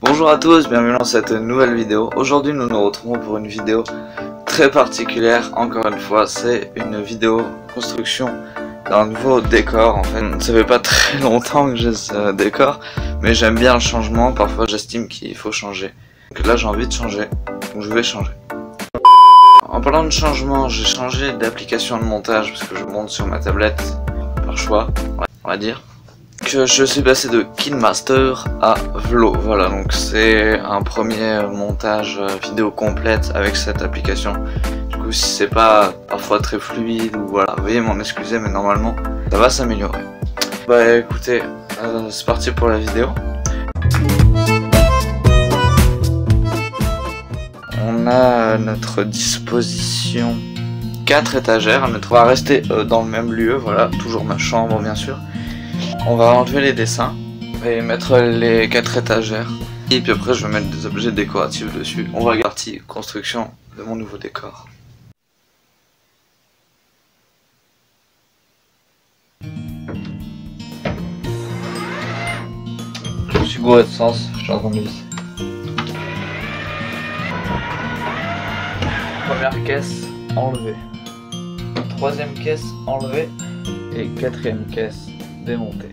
Bonjour à tous, bienvenue dans cette nouvelle vidéo. Aujourd'hui nous nous retrouvons pour une vidéo très particulière. Encore une fois, c'est une vidéo construction d'un nouveau décor. En fait, ça fait pas très longtemps que j'ai ce décor, mais j'aime bien le changement. Parfois j'estime qu'il faut changer. Donc là j'ai envie de changer, donc je vais changer. En parlant de changement, j'ai changé d'application de montage parce que je monte sur ma tablette par choix, on va dire que je suis passé de KinMaster à Vlo. Voilà, donc c'est un premier montage vidéo complète avec cette application. Du coup, si c'est pas parfois très fluide ou voilà, veuillez m'en excuser, mais normalement, ça va s'améliorer. Bah écoutez, euh, c'est parti pour la vidéo. On a notre disposition quatre étagères. On va rester euh, dans le même lieu, voilà, toujours ma chambre bien sûr. On va enlever les dessins et mettre les quatre étagères. Et puis après je vais mettre des objets décoratifs dessus. On va partir construction de mon nouveau décor. Je suis gouré de sens, je suis en Première caisse enlevée. Troisième caisse enlevée. Et quatrième caisse démonter.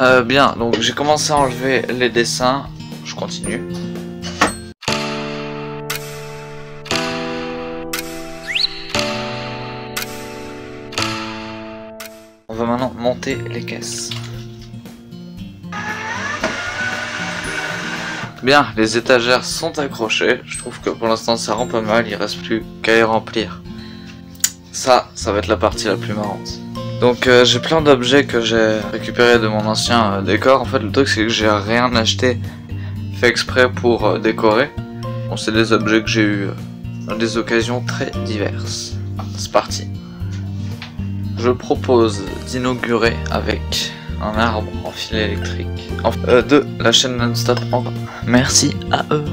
Euh, bien, donc j'ai commencé à enlever les dessins. Je continue. On va maintenant monter les caisses. Bien, les étagères sont accrochées. Je trouve que pour l'instant ça rend pas mal. Il reste plus qu'à les remplir. Ça, ça va être la partie la plus marrante. Donc euh, j'ai plein d'objets que j'ai récupérés de mon ancien euh, décor. En fait le truc c'est que j'ai rien acheté fait exprès pour euh, décorer. Bon c'est des objets que j'ai eu dans des occasions très diverses. C'est parti. Je propose d'inaugurer avec un arbre en fil électrique. de la chaîne non-stop Merci à eux.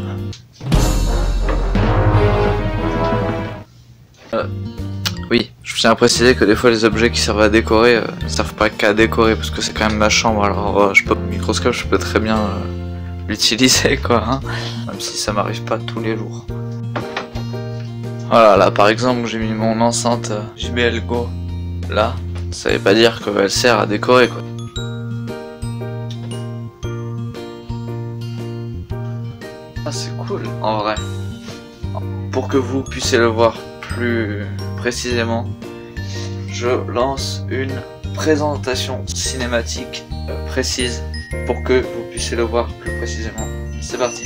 Tiens à préciser que des fois les objets qui servent à décorer euh, ne servent pas qu'à décorer parce que c'est quand même ma chambre alors euh, je peux microscope je peux très bien euh, l'utiliser quoi hein, même si ça m'arrive pas tous les jours. Voilà là par exemple j'ai mis mon enceinte JBL Go là ça veut pas dire qu'elle sert à décorer quoi. Ah c'est cool en vrai. Pour que vous puissiez le voir plus précisément, je lance une présentation cinématique euh, précise pour que vous puissiez le voir plus précisément. C'est parti.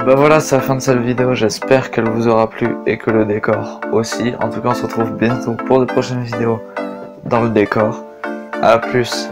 Et bah voilà, c'est la fin de cette vidéo, j'espère qu'elle vous aura plu et que le décor aussi. En tout cas, on se retrouve bientôt pour de prochaines vidéos dans le décor. A plus